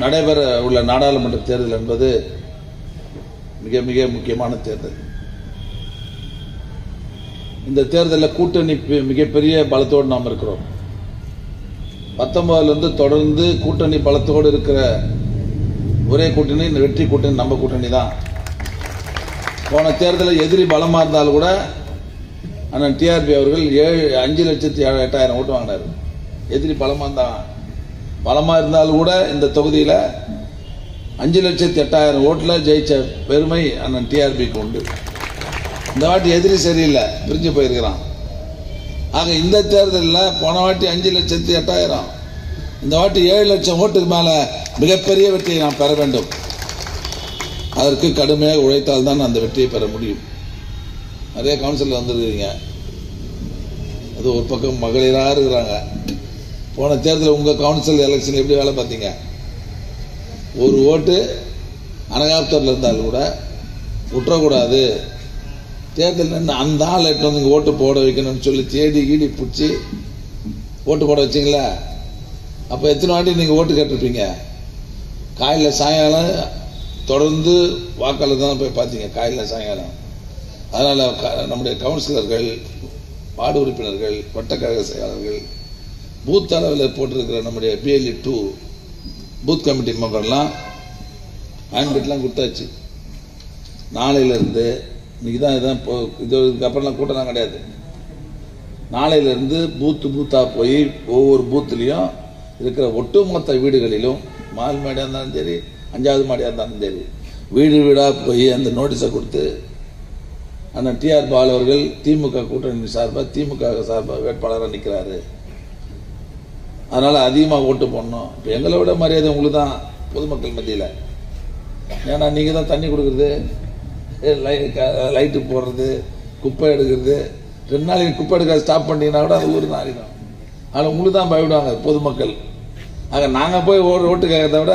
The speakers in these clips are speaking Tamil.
நடைபெற உள்ள நாடாளுமன்ற தேர்தல் என்பது மிக மிக முக்கியமான தேர்தல். இந்த தேர்தலில் கூட்டணி மிகப்பெரிய பலத்தோடு நாம் இருக்கிறோம். பத்தொன்பதுலேருந்து தொடர்ந்து கூட்டணி பலத்தோடு இருக்கிற ஒரே கூட்டணி இந்த வெற்றி கூட்டணி நம்ம கூட்டணி தான். போன தேர்தலில் எதிரி பலமாக இருந்தாலும் கூட அண்ணன் டிஆர்பி அவர்கள் ஏழு அஞ்சு லட்சத்தி ஏழு எட்டாயிரம் ஓட்டு வாங்கினார். எதிரி பலமாக இருந்தான் பலமாக இருந்தாலும் கூட இந்த தொகுதியில் அஞ்சு லட்சத்தி எட்டாயிரம் ஓட்டில் ஜெயிச்ச பெருமை அண்ணன் டிஆர்பிக்கு உண்டு. இந்த வாட்டி எதிரி சரியில்லை பிரிஞ்சு போயிருக்கிறான். ஆக இந்த தேர்தலில் போன வாட்டி அஞ்சு லட்சத்தி எட்டாயிரம். இந்த வாட்டி ஏழு லட்சம் ஓட்டுக்கு மேலே மிகப்பெரிய வெற்றியை நாம் பெற வேண்டும். அதற்கு கடுமையாக உழைத்தால் தான் அந்த வெற்றியை பெற முடியும். நிறைய கவுன்சிலில் வந்திருக்கிறீங்க. அது ஒரு பக்கம் மகளிராக இருக்கிறாங்க. போன தேர்தலில் உங்கள் கவுன்சில் எலெக்ஷன் எப்படி வேலை பார்த்தீங்க? ஒரு ஓட்டு அனகாப்தரில் இருந்தாலும் கூட விட்டுறக்கூடாது. தேர்தல் அந்த ஆள் எட்டு வந்து ஓட்டு போட வைக்கணும்னு சொல்லி தேடி கீடி பிடிச்சி ஓட்டு போட வச்சிங்களா? அப்போ எத்தனை வாட்டி நீங்கள் ஓட்டு கேட்டிருப்பீங்க? காலையில் சாயங்காலம் தொடர்ந்து வாக்காளர் தான் போய் பார்த்தீங்க காலையில் சாயங்காலம். அதனால் நம்முடைய கவுன்சிலர்கள் வார்டு உறுப்பினர்கள் வட்டக்கழக செயலாளர்கள் பூத் அளவில் போட்டிருக்கிற நம்முடைய பிஎல்இ டூ பூத் கமிட்டி மெம்பர்லாம் ஹேண்ட்பிட்லாம் கொடுத்தாச்சு. நாளையிலேருந்து இன்னைக்கு தான் இதான் இப்போ இது இதுக்கப்புறம்லாம் கூட்டம்லாம் கிடையாது. நாளையிலேருந்து பூத்து பூத்தாக போய் ஒவ்வொரு பூத்துலேயும் இருக்கிற ஒட்டுமொத்த வீடுகளிலும் மால் மாடியாக இருந்தாலும் சரி அஞ்சாவது மாடியாக இருந்தாலும் சரி வீடு வீடாக போய் அந்த நோட்டீஸை கொடுத்து அண்ணன் டிஆர் பாலு அவர்கள் திமுக கூட்டணி சார்பாக திமுக சார்பாக வேட்பாளராக நிற்கிறாரு அதனால் அதிகமாக ஓட்டு போடணும். இப்போ எங்களை விட மரியாதை உங்களுக்கு தான் பொதுமக்கள் மத்தியில்? ஏன்னா நீங்கள் தான் தண்ணி கொடுக்குறது லைட்டு போடுறது குப்பை எடுக்கிறது. ரெண்டு நாளைக்கு குப்பை எடுக்க ஸ்டாப் பண்ணிங்கன்னா கூட அது ஊர் நாரிடும் ஆனால் உங்களுக்கு தான் பயப்படுவாங்க பொதுமக்கள். ஆக நாங்கள் போய் ஓட்டு ஓட்டு கேட்கறத விட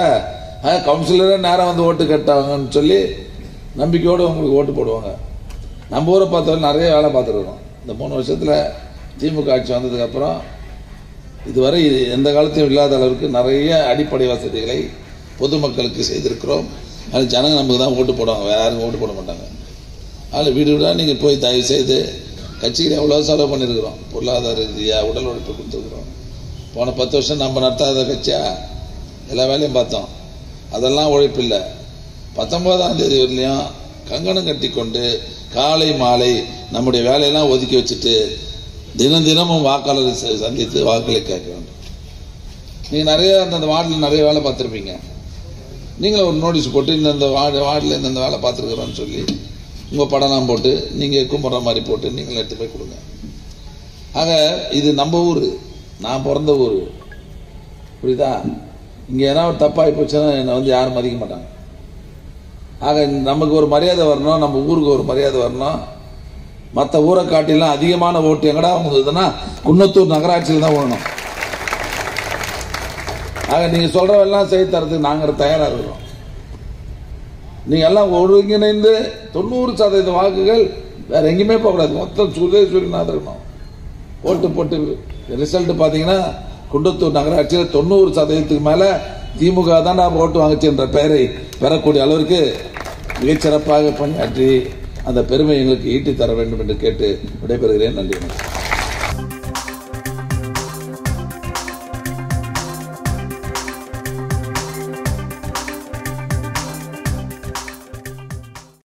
ஆக கவுன்சிலரே நேரம் வந்து ஓட்டு கேட்டாங்கன்னு சொல்லி நம்பிக்கையோடு உங்களுக்கு ஓட்டு போடுவாங்க. நம்ம ஊரை பார்த்தவரை நிறைய வேலை பார்த்துருக்கோம் இந்த மூணு வருஷத்தில் திமுக ஆட்சி வந்ததுக்கப்புறம் இதுவரை எந்த காலத்தையும் இல்லாத அளவுக்கு நிறைய அடிப்படை வசதிகளை பொதுமக்களுக்கு செய்திருக்கிறோம். அது ஜனங்க நமக்கு தான் ஓட்டு போடுவாங்க. வேறு யாரும் ஓட்டு போட மாட்டாங்க. அதில் வீடு வீடாக நீங்கள் போய் தயவு செய்து கட்சிக்கு எவ்வளோ செலவு பண்ணியிருக்கிறோம் பொருளாதார ரீதியாக உடல் உழைப்பு கொடுத்துருக்குறோம். போன பத்து வருஷம் நம்ம நடத்தாத கட்சியாக எல்லா வேலையும் பார்த்தோம். அதெல்லாம் உழைப்பு இல்லை. பத்தொன்பதாம் தேதி வரலையும் கங்கணம் கட்டி கொண்டு காலை மாலை நம்முடைய வேலையெல்லாம் ஒதுக்கி வச்சுட்டு தினம் தினமும் வாக்காளரை ச- சந்தித்து வாக்களை கேட்க வேண்டும். நீங்கள் நிறைய அந்தந்த வார்டில் நிறைய வேலை பார்த்துருப்பீங்க. நீங்களும் ஒரு நோட்டீஸ் போட்டு இந்தந்த வார்டு வார்டில் இந்தந்த வேலை பார்த்துருக்குறோன்னு சொல்லி உங்கள் படம்லாம் போட்டு நீங்கள் கும்பிட்ற மாதிரி போட்டு நீங்களும் எடுத்து போய் கொடுங்க. ஆக இது நம்ம ஊர். நான் பிறந்த ஊர். புரியுதா? இங்கே ஏன்னா ஒரு தப்பாகி போச்சுன்னா என்னை வந்து யாரும் மதிக்க மாட்டாங்க. ஆக நமக்கு ஒரு மரியாதை வரணும் நம்ம ஊருக்கு ஒரு மரியாதை வரணும். மற்ற ஊரை காட்டிலாம் அதிகமான ஓட்டு எங்கடா வந்ததுன்னா குன்னத்தூர் நகராட்சியில் தான் ஓடணும். ஆக நீங்க சொல்றவெல்லாம் செய்து தரதுக்கு நாங்கள் தயாரா இருக்கிறோம். நீங்க எல்லாம் ஒருங்கிணைந்து தொண்ணூறு சதவீத வாக்குகள் வேற எங்கேயுமே போகக்கூடாது மொத்தம் சுதேஸ்வரிநாத் இருக்கணும். ஓட்டு போட்டு ரிசல்ட் பாத்தீங்கன்னா குண்டத்தூர் நகராட்சியில் தொண்ணூறு சதவீதத்துக்கு மேல திமுக தான் நான் ஓட்டு வாங்குச்சு என்ற பெயரை பெறக்கூடிய அளவிற்கு மிகச்சிறப்பாக பணியாற்றி அந்த பெருமை எங்களுக்கு ஈட்டி தர வேண்டும் என்று கேட்டு விடைபெறுகிறேன். நன்றி